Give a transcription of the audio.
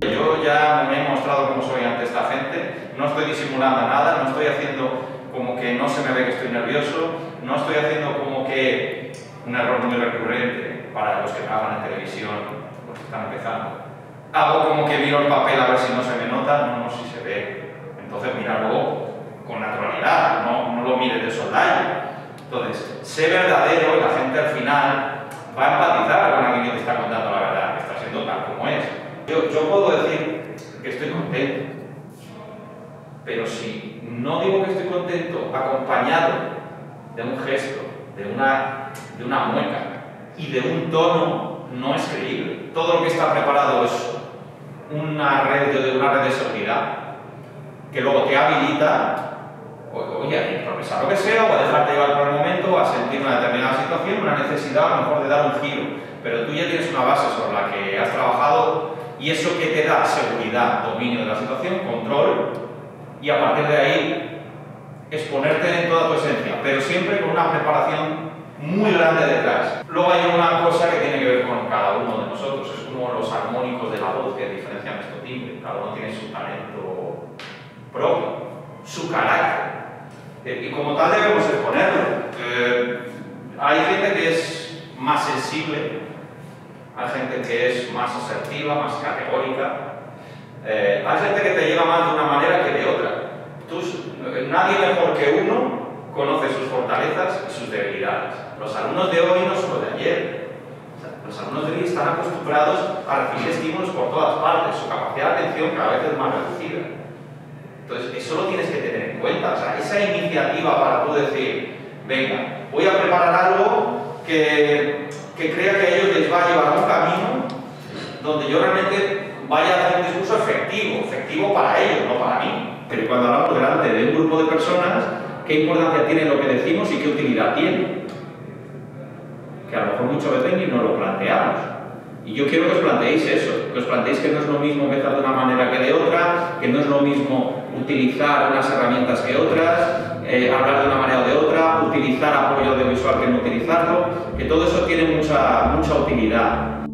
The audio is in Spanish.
Yo ya me he mostrado como soy ante esta gente, no estoy disimulando nada, no estoy haciendo como que no se me ve que estoy nervioso, no estoy haciendo como que un error muy recurrente para los que trabajan en televisión, los que están empezando. Hago como que miro el papel a ver si no se me nota, no, no, si se ve. Entonces míralo con naturalidad, no, no lo mires de soldado. Entonces, sé verdadero y la gente al final va a empatizar con alguien que te está contando la verdad, que está siendo tal como es. Yo, yo puedo decir que estoy contento, pero si no digo que estoy contento acompañado de un gesto, de una, de una mueca y de un tono, no es creíble. Todo lo que está preparado es una red de, una red de seguridad que luego te habilita oye, a improvisar lo que sea, o a dejarte llevar por el momento, a sentir una determinada situación, una necesidad a lo mejor de dar un giro. Pero tú ya tienes una base sobre la que has trabajado y eso que te da seguridad, dominio de la situación, control, y a partir de ahí exponerte en toda tu esencia, pero siempre con una preparación muy grande detrás. Luego hay una cosa que tiene que ver con cada uno de nosotros, es como los armónicos de la voz que diferencian estos timbres, cada uno tiene su talento propio, su carácter. Eh, y como tal debemos exponerlo. Eh, hay gente que es más sensible, hay gente que es más asertiva, más categórica, eh, hay gente que te lleva más de una manera que de otra. Tú, nadie mejor que uno conoce sus fortalezas y sus debilidades. Los alumnos de hoy no son los de ayer. Los alumnos de hoy están acostumbrados a recibir estímulos por todas partes. Su capacidad de atención cada vez es más reducida. Entonces, eso lo tienes que tener en cuenta. O sea, esa iniciativa para tú decir, venga, voy a preparar algo que, que crea que a ellos les va a llevar a un camino donde yo realmente vaya a hacer un discurso efectivo, efectivo para ellos, no para mí. Pero cuando hablamos delante de un grupo de personas, ¿qué importancia tiene lo que decimos y qué utilidad tiene? Que a lo mejor muchas veces ni nos lo planteamos. Y yo quiero que os planteéis eso, que os planteéis que no es lo mismo empezar de una manera que de otra, que no es lo mismo utilizar unas herramientas que otras, eh, hablar de una manera o de otra, utilizar apoyo audiovisual que no utilizarlo, que todo eso tiene mucha, mucha utilidad